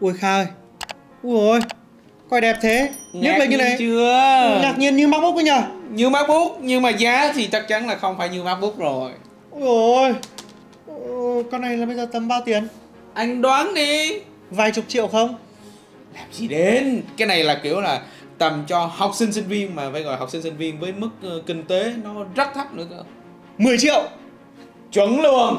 ui Kha ơi ui ôi coi đẹp thế. Nhấc lên như này. chưa? Ngạc nhiên như MacBook ấy nhờ. Như MacBook nhưng mà giá thì chắc chắn là không phải như MacBook rồi. Ui ôi. Con này là bây giờ tầm bao tiền? Anh đoán đi. Vài chục triệu không? Làm gì đến? Cái này là kiểu là tầm cho học sinh sinh viên mà phải gọi học sinh sinh viên với mức ờ, kinh tế nó rất thấp nữa cơ. 10 triệu. Chuẩn luôn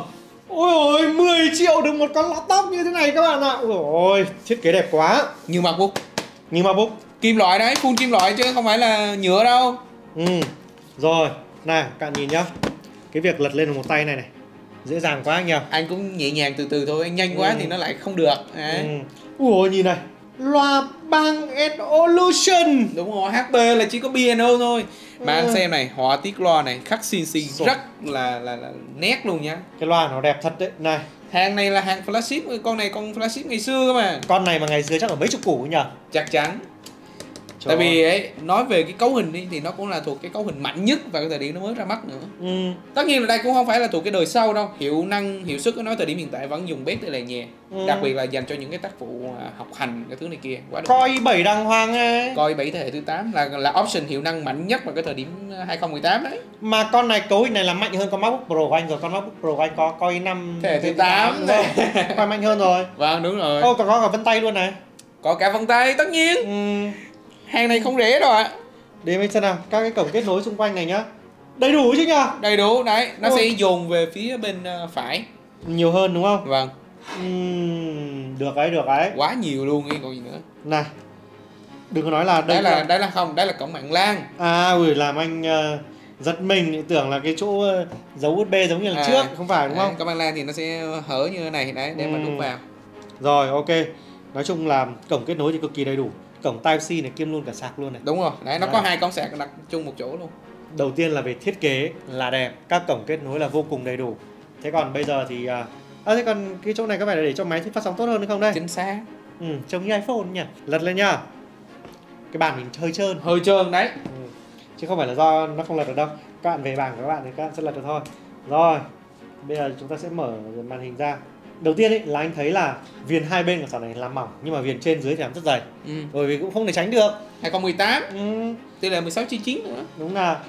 ôi ôi 10 triệu được một con laptop như thế này các bạn ạ. Ôi ôi thiết kế đẹp quá. Như MacBook như MacBook kim loại đấy full kim loại chứ không phải là nhựa đâu. Ừ rồi này các bạn nhìn nhá. Cái việc lật lên một tay này này dễ dàng quá anh nhỉ anh cũng nhẹ nhàng từ từ thôi anh nhanh quá Ừ. thì nó lại không được. Đấy. ừ. ui ôi nhìn này. Loa bang Evolution. Đúng rồi HP là chỉ có piano thôi mà anh Ừ. xem này họa tiết loa này khắc CNC Rồi. rất là, là là nét luôn nha. Cái loa nó đẹp thật đấy. Này. Hàng này là hàng flagship con này con flagship ngày xưa cơ mà. Con này mà ngày xưa chắc ở mấy chục củ nhỉ? Chắc chắn Trời tại vì ấy, nói về cái cấu hình đi thì nó cũng là thuộc cái cấu hình mạnh nhất vào cái thời điểm nó mới ra mắt nữa. Ừ. tất nhiên là đây cũng không phải là thuộc cái đời sau đâu. Hiệu năng hiệu suất của nó thời điểm hiện tại vẫn dùng bét để lề nhẹ. Ừ. đặc biệt là dành cho những cái tác vụ à, học hành cái thứ này kia. Quá coi i7 đàng hoàng ấy. Coi 7 thế hệ thứ 8 là là option hiệu năng mạnh nhất vào cái thời điểm 2018 đấy. Mà con này cấu hình này là mạnh hơn con MacBook Pro của anh rồi. Con MacBook Pro của anh có coi năm Thế hệ thứ tám. rồi. Coi mạnh hơn rồi. Vâng đúng rồi. Ô còn có cả vân tay luôn này. Có cả vân tay tất nhiên. Ừ. hàng này không rẻ đâu ạ. Để mình xem nào các cái cổng kết nối xung quanh này nhá. Đầy đủ chứ nhá đầy đủ đấy nó Ôi. sẽ dồn về phía bên ờ, phải. Nhiều hơn đúng không? Vâng. Ừm, được đấy được đấy quá nhiều luôn ấy còn gì nữa. Này đừng có nói là đây đấy là đấy là không đấy là cổng mạng lan. À ui làm anh ờ, giật mình tưởng là cái chỗ ờ, dấu USB giống như lần À, trước không phải đúng Đấy, không? cổng mạng lan thì nó sẽ hở như thế này đấy để mà Ừ. đút vào. Rồi ok. Nói chung là cổng kết nối thì cực kỳ đầy đủ cổng Type C này kiêm luôn cả sạc luôn này. Đúng rồi đấy nó Đấy. có hai con sạc đặt chung một chỗ luôn. Đầu tiên là về thiết kế là đẹp các cổng kết nối là vô cùng đầy đủ. Thế còn bây giờ thì à à, thế còn cái chỗ này có phải là để cho máy phát sóng tốt hơn hay không đây? Chính xác. Ừ, trông như iPhone nhỉ? Lật lên nhá. Cái bàn mình hơi trơn. Hơi trơn đấy. Ừ. chứ không phải là do nó không lật được đâu. Các bạn về bảng các bạn thì các bạn sẽ lật được thôi. Rồi bây giờ chúng ta sẽ mở màn hình ra đầu tiên ấy là anh thấy là viền hai bên của sỏ này làm mỏng nhưng mà viền trên dưới thì làm rất dày. Ừ. bởi vì cũng không thể tránh được. 2018 ừ, tỷ lệ 16 chia 9 nữa. Đúng là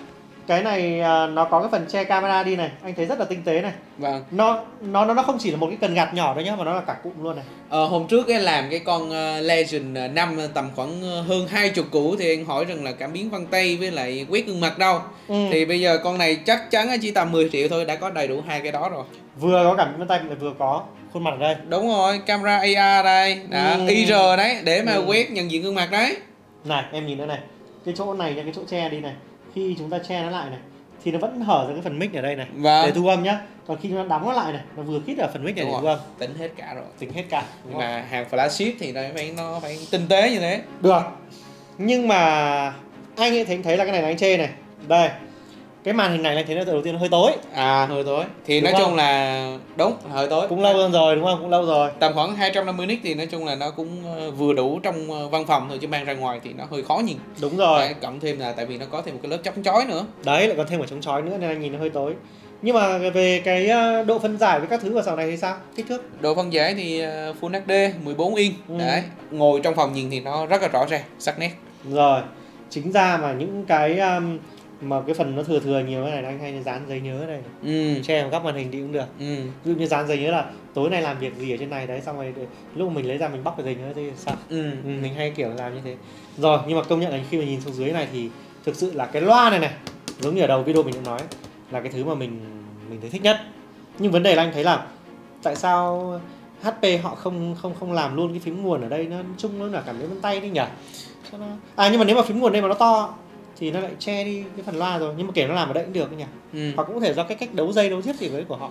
cái này à, nó có cái phần che camera đi này anh thấy rất là tinh tế này. Vâng. Nó nó nó nó không chỉ là một cái cần gạt nhỏ đâu nhá mà nó là cả cụm luôn này. Ờ, hôm trước em làm cái con ờ, Legend ờ, 5 tầm khoảng ờ, hơn 20 củ thì em hỏi rằng là cảm biến vân tay với lại quét gương mặt đâu. Ừ. thì bây giờ con này chắc chắn chỉ tầm 10 triệu thôi đã có đầy đủ hai cái đó rồi. Vừa có cảm biến tay lại vừa có khuôn mặt ở đây. Đúng rồi camera AR đây. Đó, Ừ. IR đấy để mà Ừ. quét nhận diện gương mặt đấy. Này em nhìn nữa này. Cái chỗ này nha cái chỗ che đi này. Khi chúng ta che nó lại này thì nó vẫn hở ra cái phần mic ở đây này. Và để thu âm nhá. Còn khi chúng ta đóng nó lại này nó vừa khít ở phần mic này Đúng để thu âm. Tính hết cả rồi. Tính hết cả. Đúng nhưng không? mà hàng flagship thì nó phải nó phải tinh tế như thế. Được. Nhưng mà anh ấy thấy thấy là cái này là anh chê này. Đây cái màn hình này anh thấy nó đầu tiên nó hơi tối. À hơi tối. Thì Đúng nói không? chung là đúng hơi tối. Cũng lâu hơn rồi đúng không? Cũng lâu rồi. Tầm khoảng 250 nit thì nói chung là nó cũng ờ, vừa đủ trong ờ, văn phòng thôi chứ mang ra ngoài thì nó hơi khó nhìn. Đúng rồi. Đấy, cộng thêm là tại vì nó có thêm một cái lớp chống chói nữa. Đấy lại còn thêm một chống chói nữa nên anh nhìn nó hơi tối. Nhưng mà về cái ờ, độ phân giải với các thứ của sào này thì sao? Kích thước? Độ phân giải thì Full HD 14 inch. Ừ. đấy ngồi trong phòng nhìn thì nó rất là rõ ràng sắc nét. Rồi chính ra mà những cái um, mà cái phần nó thừa thừa nhiều cái này anh hay dán giấy nhớ đây ừ. Che vào góc màn hình thì cũng được. Ừ. Ví dụ như dán giấy nhớ là tối nay làm việc gì ở trên này đấy xong rồi lúc mình lấy ra mình bóc cái giấy nhớ thì sao? Ừ. Ừ, mình hay kiểu làm như thế. Rồi nhưng mà công nhận là khi mà nhìn xuống dưới này thì thực sự là cái loa này này giống như ở đầu video mình đã nói là cái thứ mà mình mình thấy thích nhất. Nhưng vấn đề là anh thấy là tại sao HP họ không không không làm luôn cái phím nguồn ở đây nó chung nó là cảm biến vân tay đi nhỉ? À nhưng mà nếu mà phím nguồn đây mà nó to thì nó lại che đi cái phần loa rồi. Nhưng mà kể nó làm ở đây cũng được nhỉ? Ừ. Hoặc cũng có thể do cái cách đấu dây đấu giết gì với của họ.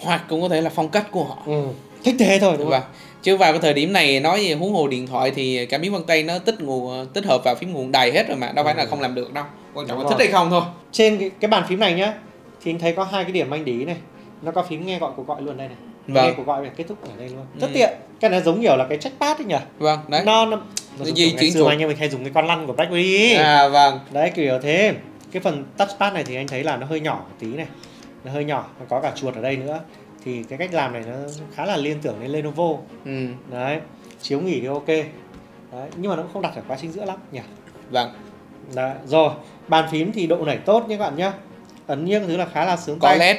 Hoặc cũng có thể là phong cách của họ. Ừ. thích thế thôi đúng không? vâng chứ vào cái thời điểm này nói về huống hồ điện thoại thì cảm biến vân tay nó tích nguồn tích hợp vào phím nguồn đầy hết rồi mà đâu phải là Ừ. không làm được đâu. Quan trọng là thích hay không thôi. Trên cái, cái bàn phím này nhá thì anh thấy có hai cái điểm anh để ý này. Nó có phím nghe gọi cuộc gọi luôn đây này. Nghe vâng cuộc gọi và kết thúc ở đây luôn. Rất Ừ. tiện. Cái này giống kiểu là cái trackpad ấy nhỉ? Vâng đấy. Nó nó, kiểu ngày chuyển chuột. anh em mình hay dùng cái con lăn của blackberry à vâng. Đấy kiểu thế. Cái phần touchpad này thì anh thấy là nó hơi nhỏ một tí này. Nó hơi nhỏ nó có cả chuột ở đây nữa. Thì cái cách làm này nó khá là liên tưởng đến Lenovo. Ừ. Đấy chiếu nghỉ thì ok. Đấy, nhưng mà nó cũng không đặt ở quá trình giữa lắm nhỉ? Vâng. Đấy, rồi bàn phím thì độ nảy tốt nhé các bạn nhé. Ấn nghiêng thứ là khá là sướng có tay. led.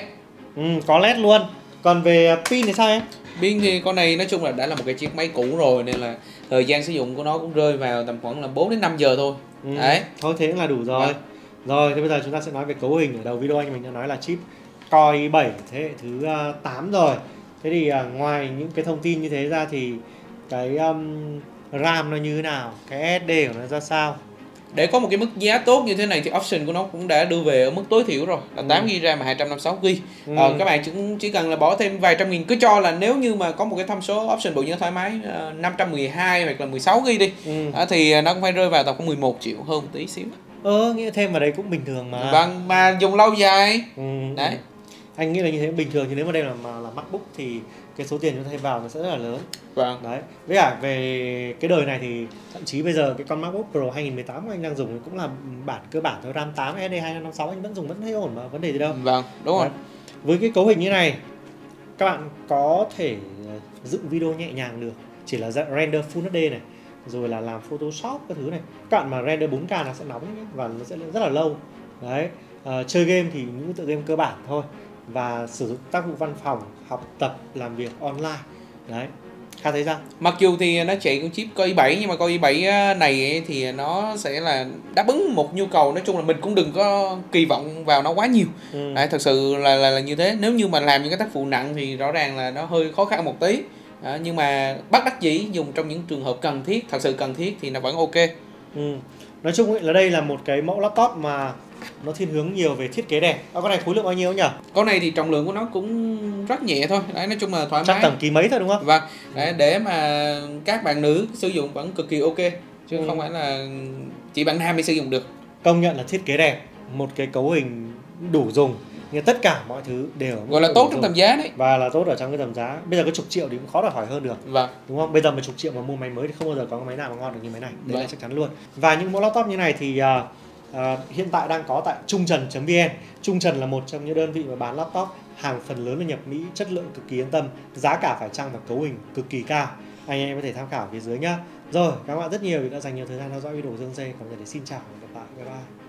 Ừ, có led luôn. Còn về pin thì sao em pin thì con này nói chung là đã là một cái chiếc máy cũ rồi nên là thời gian sử dụng của nó cũng rơi vào tầm khoảng là 4 đến 5 giờ thôi. Ừ, đấy. thôi thế là đủ rồi. Vâng. rồi thế bây giờ chúng ta sẽ nói về cấu hình. Ở đầu video anh mình đã nói là chip Core i7 thế hệ thứ uh, 8 rồi. Thế thì à, ngoài những cái thông tin như thế ra thì cái um, RAM nó như thế nào? Cái SD của nó ra sao để có một cái mức giá tốt như thế này thì option của nó cũng đã đưa về ở mức tối thiểu rồi là Ừ. 8 GB RAM và 256 GB ừ. Ờ, các bạn chỉ, chỉ cần là bỏ thêm vài trăm nghìn cứ cho là nếu như mà có một cái thông số option bộ nhớ thoải mái ờ, 512 hoặc là 16 GB đi ừ. Ờ, thì nó cũng phải rơi vào tầm khoảng 11 triệu hơn một tí xíu ờ nghĩa thêm vào đấy cũng bình thường mà vâng mà dùng lâu dài ừ. Đấy. Anh nghĩ là như thế. Bình thường thì nếu mà đây là mà là MacBook thì cái số tiền chúng ta vào nó sẽ rất là lớn. Vâng. Đấy. Với cả về cái đời này thì thậm chí bây giờ cái con MacBook Pro 2018 của anh đang dùng cũng là bản cơ bản thôi. RAM 8 SD 256 anh vẫn dùng vẫn thấy ổn mà vấn đề gì đâu. Vâng đúng rồi. Đấy. với cái cấu hình như này các bạn có thể ờ, dựng video nhẹ nhàng được. Chỉ là dạng render Full HD này rồi là làm Photoshop các thứ này. Các bạn mà render 4K nó sẽ nóng nhé, và nó sẽ rất là lâu. Đấy. Ờ, chơi game thì những tựa game cơ bản thôi và sử dụng tác vụ văn phòng học tập làm việc online. Đấy. Kha thấy sao? Mặc dù thì nó chạy con chip Core i7 nhưng mà Core i7 này thì nó sẽ là đáp ứng một nhu cầu. Nói chung là mình cũng đừng có kỳ vọng vào nó quá nhiều. Ừ. Đấy, thật sự là, là là như thế. Nếu như mà làm những cái tác vụ nặng thì rõ ràng là nó hơi khó khăn một tí. Đó, nhưng mà bắt đắc dĩ dùng trong những trường hợp cần thiết thật sự cần thiết thì nó vẫn ok. Ừ. nói chung ấy là đây là một cái mẫu laptop mà nó thiên hướng nhiều về thiết kế đẹp. À, con này khối lượng bao nhiêu nhỉ? Con này thì trọng lượng của nó cũng rất nhẹ thôi. Đấy nói chung là thoải chắc mái. tầm ký mấy thôi đúng không? Vâng. Đấy, để mà các bạn nữ sử dụng vẫn cực kỳ ok chứ Ừ. không phải là chỉ bạn nam mới sử dụng được. Công nhận là thiết kế đẹp một cái cấu hình đủ dùng nhưng tất cả mọi thứ đều gọi là tốt trong tầm giá đấy. Và là tốt ở trong cái tầm giá. Bây giờ có chục triệu thì cũng khó đòi hỏi hơn được. Vâng. Đúng không? Bây giờ mà chục triệu mà mua máy mới thì không bao giờ có cái máy nào mà ngon được như máy này. Đấy là Vâng. chắc chắn luôn. Và những mẫu laptop như này thì à, à, hiện tại đang có tại trung trần.vn trung trần là một trong những đơn vị mà bán laptop hàng phần lớn là nhập mỹ chất lượng cực kỳ yên tâm giá cả phải chăng và cấu hình cực kỳ cao. Anh em có thể tham khảo phía dưới nhá. Rồi các bạn rất nhiều vì đã dành nhiều thời gian theo dõi video của Dương Dê còn giờ để xin chào và hẹn gặp lại. Bye bye.